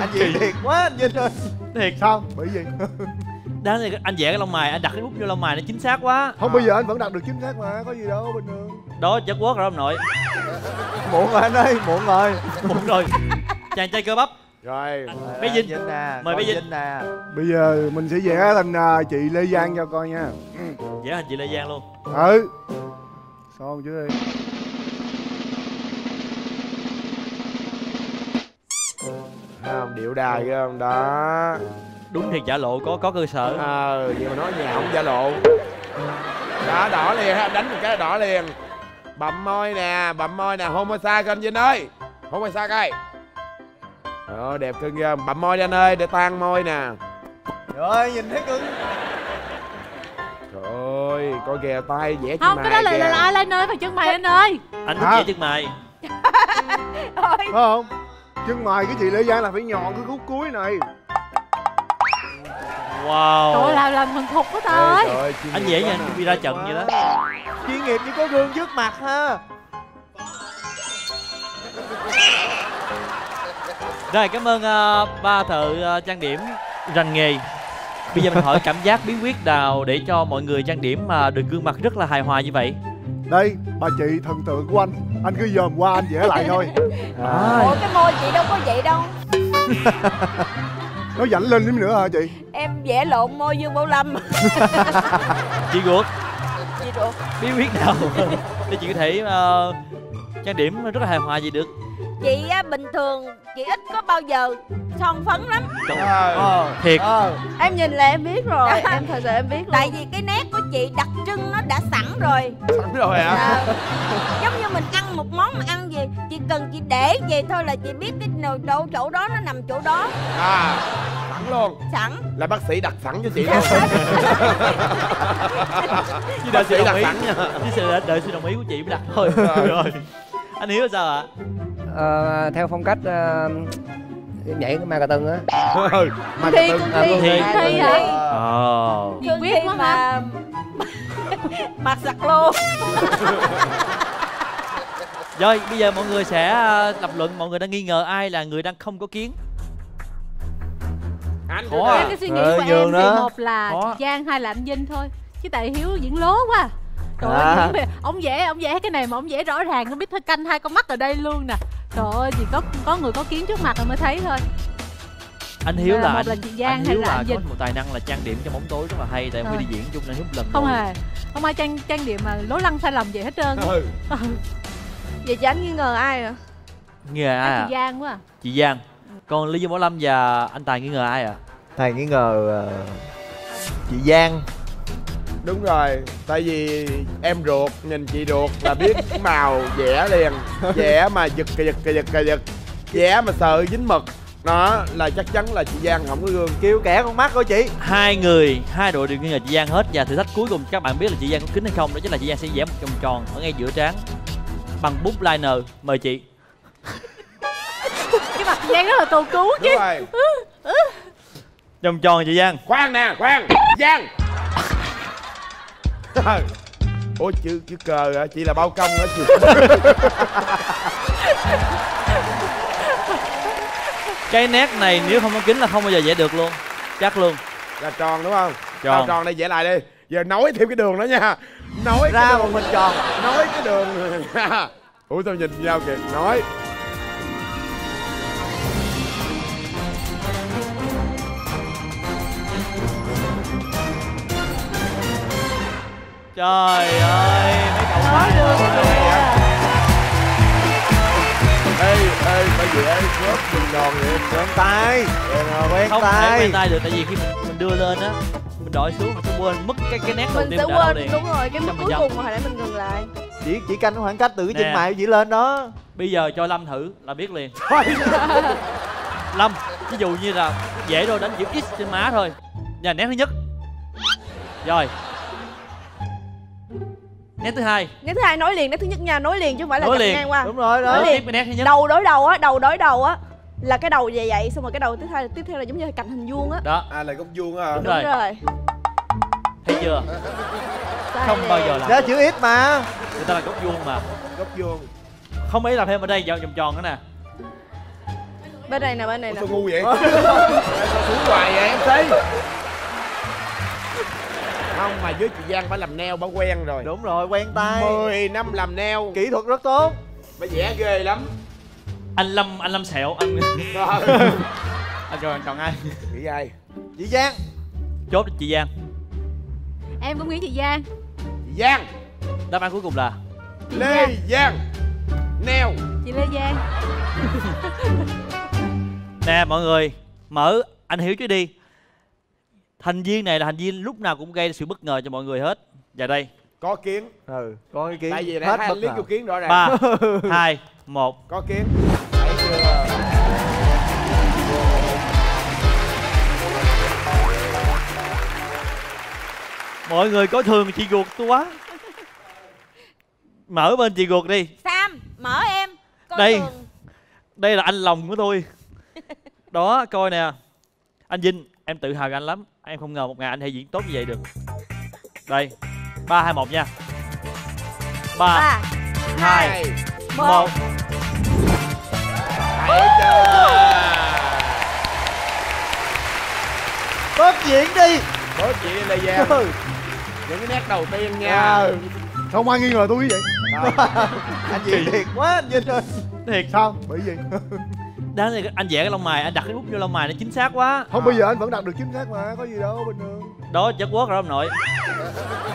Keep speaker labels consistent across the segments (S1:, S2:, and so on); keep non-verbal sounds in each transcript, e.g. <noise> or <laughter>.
S1: anh diễn thiệt quá anh vinh ơi.
S2: Thiệt.
S3: Sao? Bị gì <laughs>
S2: đáng là anh vẽ cái lông mày anh đặt cái bút vô lông mày nó chính xác quá.
S3: Không bây giờ anh vẫn đặt được chính xác mà có gì đâu bình thường.
S2: Đó chất quốc rồi ông nội.
S1: Muộn rồi anh ơi muộn rồi. <laughs>
S2: Muộn rồi. Chàng trai cơ bắp.
S3: Rồi.
S2: Bé vinh.
S1: vinh nè
S2: Mời bé Vinh.
S1: nè.
S3: Bây giờ mình sẽ vẽ thành à, chị lê giang cho coi nha.
S2: Vẽ hình chị lê giang luôn.
S3: Ừ. Son chứ đi không? Điệu đài ghê không? Đó.
S2: Đúng thiệt giả lộ có có cơ sở.
S3: Ờ vậy mà nói nhà không giả lộ. Đó đỏ liền ha đánh một cái đỏ liền. Bậm môi nè bậm môi nè hôn môi xa con vinh ơi. Hôn môi xa coi. Đó đẹp cưng ghê bậm môi đi anh ơi để tan môi nè.
S1: Trời ơi nhìn thấy cưng.
S3: Trời ơi coi kìa tay vẽ
S4: không cái đó là, là, là eyeliner phải chân mày anh ơi?
S2: Anh thích vẽ chân mày. <laughs>
S5: Ôi,
S3: phải không chân mày cái chị lê giang là phải nhọn cái khúc cuối này.
S2: Wow.
S4: Trời ơi, làm làm thuần thục quá
S3: Ê, trời. ơi, chuyên
S2: anh như
S3: quá
S2: anh
S3: nè.
S2: đi ra trận vậy đó.
S1: Chuyên nghiệp như có gương trước mặt ha.
S2: Rồi cảm ơn ờ, ba thợ ờ, trang điểm rành nghề. Bây giờ mình hỏi cảm giác bí quyết nào để cho mọi người trang điểm mà được gương mặt rất là hài hòa như vậy?
S3: Đây bà chị thần tượng của anh. Anh cứ dòm qua anh vẽ lại thôi <laughs>
S5: ủa cái môi chị đâu có vậy đâu. <laughs>
S3: Nó dảnh lên thêm nữa hả chị?
S5: Em vẽ lộn môi Dương Bảo Lâm. <laughs>
S2: Chị ruột.
S5: Chị ruột.
S2: Bí quyết nào? Để chị có thể ờ, trang điểm rất là hài hòa gì được.
S5: Chị á, bình thường chị ít có bao giờ son phấn lắm.
S1: Ờ.
S2: thiệt.
S1: Ờ.
S5: Em nhìn là em biết rồi. Em thật sự em biết Tại vì cái nét của chị đặc trưng nó đã sẵn rồi.
S3: Sẵn rồi hả?
S5: Dạ. <laughs> Giống mình ăn một món mà ăn gì Chỉ cần chị để vậy thôi là chị biết cái nào chỗ, chỗ đó nó nằm chỗ đó.
S3: À sẵn luôn.
S5: Sẵn.
S3: Là bác sĩ đặt sẵn cho chị luôn
S2: chứ đợi
S3: sĩ
S2: sự
S3: đặt
S2: đồng ý.
S3: sẵn nha.
S2: Chứ đợi sự đồng ý của chị mới đặt thôi. Rồi. Anh hiểu sao ạ?
S6: Ờ, theo phong cách ờ, nhảy cái ma cà tưng á.
S3: Ừ, mà
S5: Thi cũng
S6: à,
S5: thi
S2: Thi.
S4: Thi hả?
S2: ờ.
S4: Quyết hả
S5: mà Mặt sặc luôn
S2: rồi bây giờ mọi người sẽ ờ, lập luận mọi người đang nghi ngờ ai là người đang không có kiến.
S3: Anh
S2: Khó à.
S4: Cái suy nghĩ của em thì
S1: đó.
S4: một là
S2: Khó.
S4: chị Giang hai là anh Vinh thôi. Chứ tại Hiếu diễn lố quá. Trời
S1: À.
S4: ơi, <laughs> ông vẽ ông vẽ cái này mà ông vẽ rõ ràng không biết thôi canh hai con mắt ở đây luôn nè. Trời ơi, chỉ có có người có kiến trước mặt rồi mới thấy thôi.
S2: Anh hiếu
S4: Là
S2: là
S4: một
S2: anh,
S4: là chị Giang
S2: anh
S4: hay
S2: hiếu
S4: là
S2: là
S4: anh
S2: có một tài năng là trang điểm cho bóng tối rất là hay tại em đi diễn chung nên hiếu lần
S4: Không hề. Không ai trang trang điểm mà lố lăng sai lầm gì hết trơn
S3: ừ. <laughs>
S5: Vậy chị nghi ngờ ai à
S2: nghi ngờ ai à?
S4: Chị Giang quá à.
S2: chị giang. Còn lý do bảo lâm và anh tài nghi ngờ ai à?
S1: Thầy nghi ngờ ờ, chị giang.
S3: Đúng rồi tại vì em ruột nhìn chị ruột là biết <laughs> màu vẽ liền. Vẽ mà giật cà giật cà giật cà giật. Vẽ mà sợ dính mực. Đó là chắc chắn là chị giang không có gương.
S1: Kêu kẻ con mắt của chị.
S2: Hai người hai đội đều nghi ngờ chị giang hết. Và thử thách cuối cùng các bạn biết là chị giang có kính hay không? Đó chính là chị giang sẽ vẽ một vòng tròn ở ngay giữa trán bằng bút liner. Mời chị.
S4: Cái mặt Giang rất là cầu cứu chứ.
S3: Đúng rồi.
S2: Vòng tròn chị giang.
S3: Khoan nè khoan. Giang. Ủa chữ chữ cờ hả? Chị là bao công hả chị? <laughs>
S2: Cái nét này nếu không có kính là không bao giờ vẽ được luôn. Chắc luôn.
S3: Là tròn đúng không?
S2: Tròn.
S3: Tròn, tròn đây vẽ lại đi giờ nối thêm cái đường đó nha. Nối
S1: ra
S3: cái
S1: một
S3: đường
S1: mình tròn.
S3: Nói cái đường. <laughs> Ủa tao nhìn nhau kìa. Nói.
S2: Trời ơi mấy cậu
S4: Nói được
S3: ê ê phải vẽ góp đường đòn vậy
S1: quen tay. Ờ, quen
S2: không thể
S1: tay.
S2: quen tay được tại vì khi mình, mình đưa lên á mình đội xuống mình sẽ quên mất cái cái nét đầu
S5: Mình
S2: tiên
S5: sẽ quên
S2: liền.
S5: đúng rồi Cái mức cuối cùng mà hồi nãy mình ngừng lại.
S1: Chỉ chỉ canh khoảng cách từ cái chân mày chị lên đó.
S2: Bây giờ cho lâm thử là biết liền. <laughs> Lâm ví dụ như là dễ thôi đánh chữ x trên má thôi. Nha nét thứ nhất. Rồi. Nét thứ hai.
S5: Nét thứ hai nói liền Nét thứ nhất nha Nói liền chứ không phải là
S2: Nói liền.
S5: ngang qua.
S1: Đúng rồi
S2: Nói
S1: đó
S5: liền.
S2: tiếp cái nét thứ nhất.
S5: Đầu đối đầu á Đầu đối đầu á Là cái đầu vậy vậy Xong rồi cái đầu tiếp theo tiếp theo là giống như cạnh hình vuông á.
S2: Đó.
S3: À là góc vuông á hả?
S2: Đúng
S5: Đúng
S2: rồi.
S5: rồi
S2: thấy chưa? Không bao giờ làm
S1: đó chữ x mà.
S2: Người ta là góc vuông mà.
S3: Góc vuông.
S2: Không ấy làm thêm ở đây vòng vòng tròn nữa nè.
S5: Bên này nè bên này nè.
S3: sao ngu vậy? Sao xuống hoài vậy em si không mà với chị Giang phải làm neo bà quen rồi.
S1: Đúng rồi quen tay.
S3: 10 năm làm neo
S1: kỹ thuật rất tốt.
S3: Bà vẽ ghê lắm
S2: anh lâm anh lâm sẹo anh
S3: Rồi, <laughs>
S2: anh rồi còn ai?
S3: Nghĩ ai?
S1: Chị giang.
S2: Chốt chị giang.
S4: Em cũng nghĩ chị giang.
S3: Chị Giang.
S2: Đáp án cuối cùng là?
S4: Chị
S3: Lê
S4: giang.
S3: Giang. Neo.
S4: Chị lê giang. <laughs>
S2: Nè mọi người mở anh hiểu chứ đi. Thành viên này là thành viên lúc nào cũng gây sự bất ngờ cho mọi người hết. Và đây.
S3: Có kiến.
S1: Ừ có ý kiến.
S3: Tại vì đã
S1: hết
S3: hai anh vô kiến rõ ràng.
S2: Ba <laughs> hai một.
S3: Có kiến thấy chưa
S2: mọi người có thường chị ruột tôi quá. Mở bên chị ruột đi.
S5: Sam mở em. Con
S2: Đây.
S5: đường.
S2: đây là anh lòng của tôi. Đó coi nè. Anh vinh em tự hào về anh lắm. Em không ngờ một ngày anh thể diễn tốt như vậy được. Đây. Ba hai một nha. Ba
S5: ba
S2: hai một.
S1: Bớt diễn đi.
S3: Bố chị Lê Giang.
S1: Ừ.
S3: những cái nét đầu tiên nha.
S1: À,
S7: không ai nghi ngờ tôi vậy? <laughs>
S1: Anh diễn thiệt quá anh vinh ơi
S2: thiệt.
S7: Sao? Bởi gì
S2: đáng là anh vẽ cái lông mày anh đặt cái bút vô lông mày nó chính xác quá.
S7: Không bây giờ anh vẫn đặt được chính xác mà có gì đâu bình thường.
S2: Đó chất quốc rồi ông nội.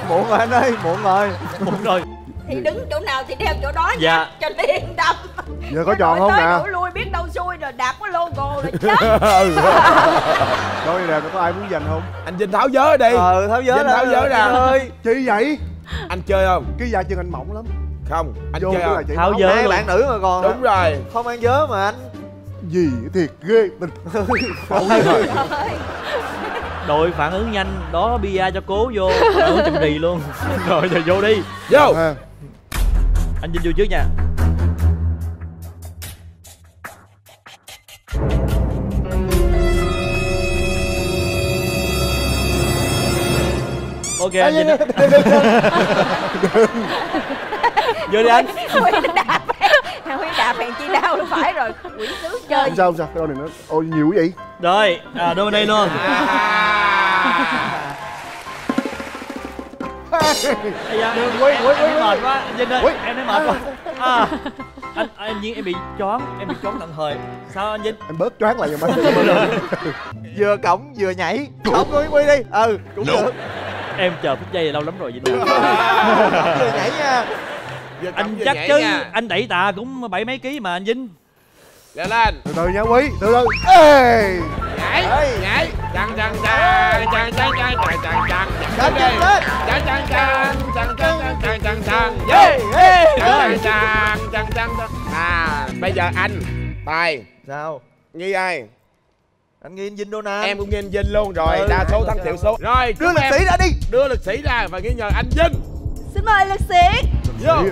S1: Muộn rồi anh ơi muộn rồi.
S2: Đúng rồi
S5: thì đứng chỗ nào thì đeo chỗ đó
S2: Dạ.
S5: nha cho yên tâm
S7: giờ có
S5: Chứ
S7: tròn
S5: đổi
S7: không nè?
S5: lui biết đâu xui rồi đạp cái logo rồi chết. <laughs>
S7: Ừ. Coi nè có ai muốn giành không?
S3: Anh Vinh tháo vớ đi.
S1: Ờ tháo vớ
S3: tháo vớ ra.
S1: Ơi.
S7: Chi vậy?
S3: Anh chơi không?
S7: Cái da chân anh mỏng lắm.
S3: Không anh
S7: vô
S3: chơi
S7: cái
S3: không?
S7: là chảy
S2: Tháo vớ.
S1: hai bạn nữ mà còn
S3: đúng rồi.
S1: không ăn vớ mà anh.
S7: Gì thiệt ghê mình
S2: đội phản ứng nhanh đó bia cho cố vô phản ứng chùm rì luôn. Rồi giờ vô đi.
S3: Vô.
S7: À,
S2: anh vinh vô trước nha. Ok anh vinh vô đi anh.
S5: Huy đạp huy đạp hèn chi đau nó phải rồi. Quỷ sứ chơi.
S7: Sao sao? Cái này nó ôi nhiều vậy?
S2: Rồi à, đôi bên đây luôn Da, em,
S7: quay, quay, quay,
S2: mệt quá. Anh vinh ơi
S7: quay.
S2: em thấy mệt quá. À, anh à, em nhiên em bị choáng em bị choáng tận thời. Sao anh vinh
S7: em bớt choáng lại giùm anh.
S1: Vừa cổng vừa nhảy. Cổng quy quy đi. Ừ cũng được.
S2: Em chờ phút giây lâu lắm rồi vinh
S1: vừa nhảy nha.
S2: Anh chắc chứ
S3: nha.
S2: anh đẩy tạ cũng bảy mấy ký mà anh vinh
S3: Leo lên.
S7: Từ từ nha quý. Từ từ. Ê!
S3: Nhảy nhảy. Chằng chằng chằng chằng Chằng chằng
S1: lên.
S3: chằng chằng chằng chằng chằng chằng chằng chằng
S1: ê!
S3: Vô.
S1: Ê!
S3: Chằng chằng chằng chằng chằng à bây giờ anh tài
S1: sao?
S3: Nghi ai?
S1: Anh nghi anh vinh donald
S3: em cũng nghi anh vinh luôn rồi.
S1: Ừ,
S3: đa số thắng thiểu số. Rồi
S1: đưa lực sĩ ra đi.
S3: Đưa lực sĩ ra và nghi ngờ anh vinh.
S5: Xin mời lực sĩ.
S3: Vô.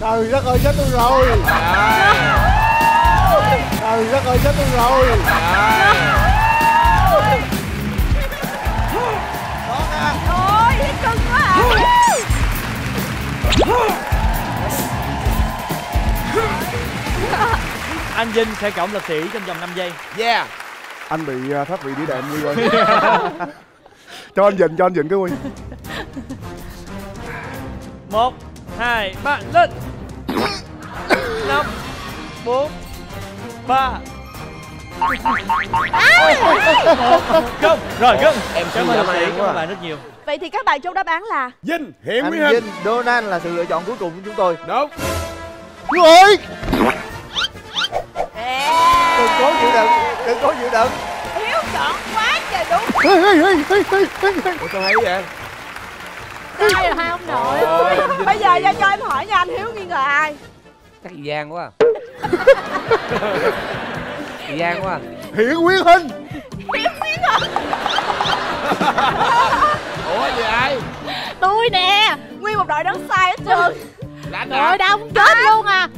S7: Trời đất ơi chết tôi rồi.
S3: Rồi.
S7: Trời đất ơi chết tôi rồi
S3: Rồi.
S5: ôi thấy cưng quá à
S2: anh vinh sẽ cộng lực sĩ trong vòng 5 giây.
S3: Yeah.
S7: Anh bị uh, thoát vị đĩa đệm quy ơi <laughs> cho anh dình cho anh dình cái quy
S2: một hai ba lên. Năm bốn ba không rồi không
S3: Em
S2: cảm ơn sĩ cảm ơn bạn rất nhiều
S5: vậy thì các bạn chốt đáp án là
S3: vinh hiện
S1: anh
S3: nguyên hình
S1: vinh donald là sự lựa chọn cuối cùng của chúng tôi
S3: đúng
S7: ơi
S1: đừng cố chịu đựng đừng cố chịu đựng
S5: hiếu chọn quá trời đúng
S7: ê ê ê ê ê ê ê
S3: ủa sao hay vậy
S4: hai là hai ông nội
S5: bây giờ cho em hỏi nha anh hiếu nghi ngờ ai
S6: chắc chị Giang quá à. <laughs> chị Giang quá à.
S7: hiển nguyên hình <laughs>
S3: ủa gì ai?
S4: Tôi nè
S5: nguyên một đội đứng sai hết trơn.
S4: Ơi đông chết luôn à.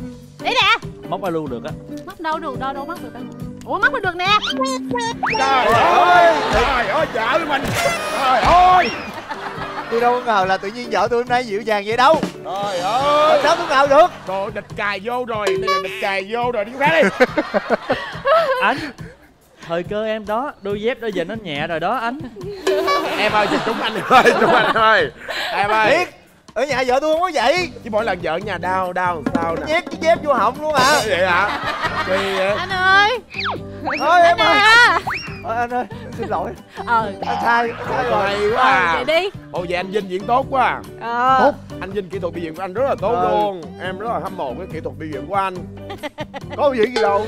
S4: Đấy nè.
S2: Móc ai luôn được á.
S4: Mắc đâu được đâu đâu mắc được đâu. Ủa mắc được nè.
S3: Trời ơi trời ơi vợ mình. Trời ơi
S1: tôi đâu có ngờ là tự nhiên vợ tôi hôm nay dịu dàng vậy đâu.
S3: Trời
S1: Làm
S3: ơi.
S1: sao tôi ngờ được?
S3: Đồ địch cài vô rồi đây là địch cài vô rồi đi chỗ khác đi. <laughs>
S2: Anh thời cơ em đó đôi dép đó giờ nó nhẹ rồi đó anh.
S3: Em ơi chị trúng anh ơi <laughs> trúng anh ơi. Em ơi.
S1: Biết ở nhà vợ tôi không có vậy.
S3: Chứ mỗi lần vợ ở nhà đau đau làm sao nè.
S1: nhét cái dép vô họng luôn à.
S3: Vậy hả? Kỳ vậy.
S4: Anh ơi.
S1: Thôi em ơi Ờ, anh ơi xin lỗi.
S4: Ờ
S1: anh sai anh sai rồi.
S3: hay quá. À
S4: vậy đi.
S3: Ồ vậy anh vinh diễn tốt quá. À
S4: ờ.
S1: Tốt.
S3: anh vinh kỹ thuật biểu diễn của anh rất là tốt
S1: Ờ.
S3: luôn. Em rất là hâm mộ cái kỹ thuật biểu diễn của anh.
S1: Có chuyện gì đâu